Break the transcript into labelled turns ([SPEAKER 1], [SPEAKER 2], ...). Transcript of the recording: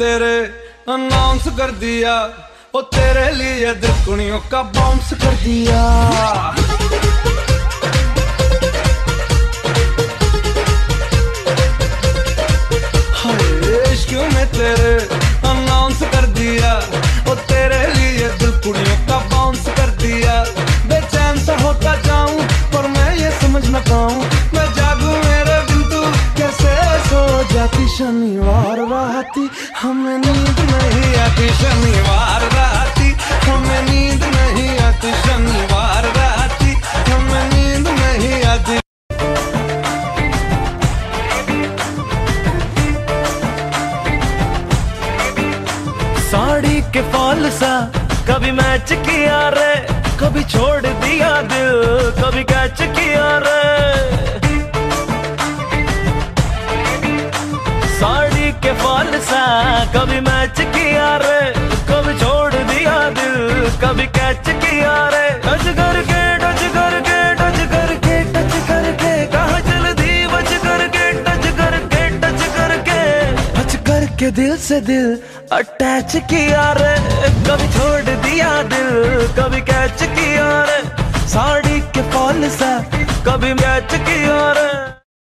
[SPEAKER 1] तेरे अनाउंस कर दिया ओ तेरे लिए कुड़ियों का बाउंस कर दिया इश्क में तेरे अनाउंस कर दिया ओ तेरे लिए दिल कुड़ियों का बाउंस कर दिया बेचैन सा होता जाऊँ पर मैं ये समझ न पाऊँ मैं जागूं मेरे तू कैसे सो जाती शनिवार राती हमें नींद नहीं आती शनिवार राती। हमें नींद नहीं आती शनिवार राती। हमें नींद नहीं आती।
[SPEAKER 2] साड़ी के फॉल सा, कभी मैच किया रे, कभी छोड़ दिया दिल, कभी कैच किया रे। के फॉल सा कभी मैच किया रे, कभी छोड़ दिया दिल, कभी कैच किया रे। टच करके टच करके टच करके टच करके, कहा चल दी बच करके, टच करके टच करके। टच करके दिल से दिल अटैच किया रे, कभी छोड़ दिया दिल, कभी कैच किया रे। साड़ी के फॉल सा कभी मैच किया रे।